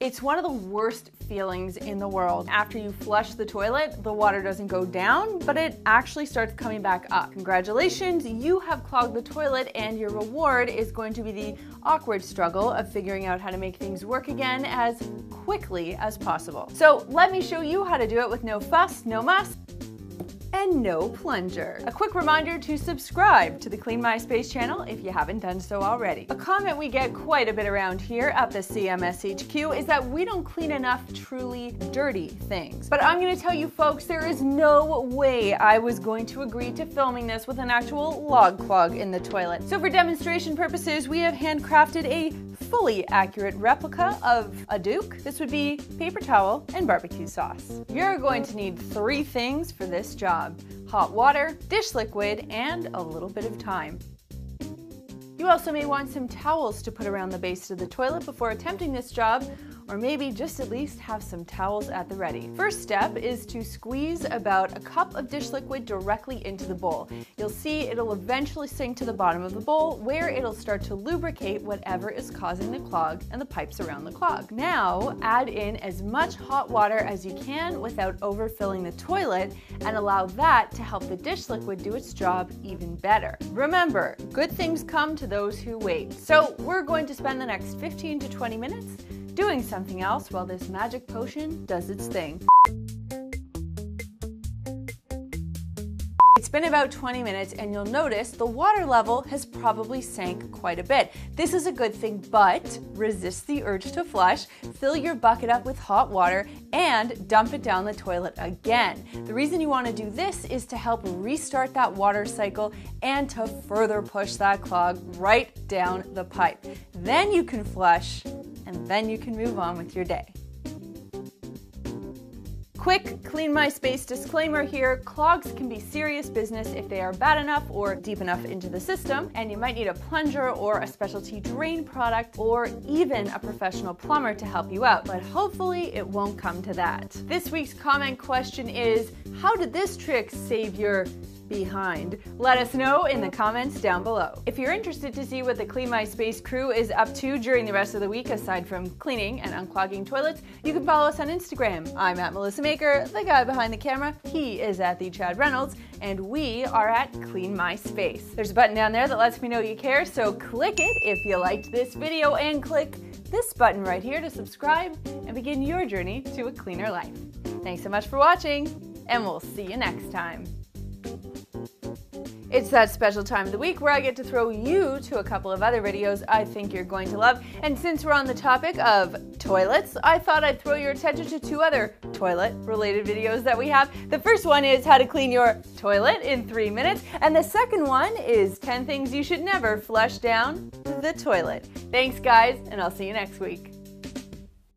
It's one of the worst feelings in the world. After you flush the toilet, the water doesn't go down, but it actually starts coming back up. Congratulations, you have clogged the toilet, and your reward is going to be the awkward struggle of figuring out how to make things work again as quickly as possible. So let me show you how to do it with no fuss, no muss and no plunger. A quick reminder to subscribe to the Clean My Space channel if you haven't done so already. A comment we get quite a bit around here at the CMSHQ is that we don't clean enough truly dirty things. But I'm gonna tell you folks, there is no way I was going to agree to filming this with an actual log clog in the toilet. So for demonstration purposes, we have handcrafted a fully accurate replica of a Duke. This would be paper towel and barbecue sauce. You're going to need three things for this job. Hot water, dish liquid, and a little bit of time. You also may want some towels to put around the base of the toilet before attempting this job, or maybe just at least have some towels at the ready. First step is to squeeze about a cup of dish liquid directly into the bowl. You'll see it'll eventually sink to the bottom of the bowl where it'll start to lubricate whatever is causing the clog and the pipes around the clog. Now add in as much hot water as you can without overfilling the toilet and allow that to help the dish liquid do its job even better. Remember, good things come to those who wait. So we're going to spend the next 15 to 20 minutes doing something else while this magic potion does its thing. It's been about 20 minutes and you'll notice the water level has probably sank quite a bit. This is a good thing, but resist the urge to flush, fill your bucket up with hot water, and dump it down the toilet again. The reason you want to do this is to help restart that water cycle and to further push that clog right down the pipe. Then you can flush and then you can move on with your day. Quick Clean My Space disclaimer here clogs can be serious business if they are bad enough or deep enough into the system, and you might need a plunger or a specialty drain product or even a professional plumber to help you out, but hopefully it won't come to that. This week's comment question is How did this trick save your behind? Let us know in the comments down below. If you're interested to see what the Clean My Space crew is up to during the rest of the week, aside from cleaning and unclogging toilets, you can follow us on Instagram. I'm at Melissa Maker, the guy behind the camera. He is at the Chad Reynolds, and we are at Clean My Space. There's a button down there that lets me know you care, so click it if you liked this video and click this button right here to subscribe and begin your journey to a cleaner life. Thanks so much for watching, and we'll see you next time. It's that special time of the week where I get to throw you to a couple of other videos I think you're going to love. And since we're on the topic of toilets, I thought I'd throw your attention to two other toilet related videos that we have. The first one is how to clean your toilet in three minutes. And the second one is 10 things you should never flush down the toilet. Thanks guys, and I'll see you next week.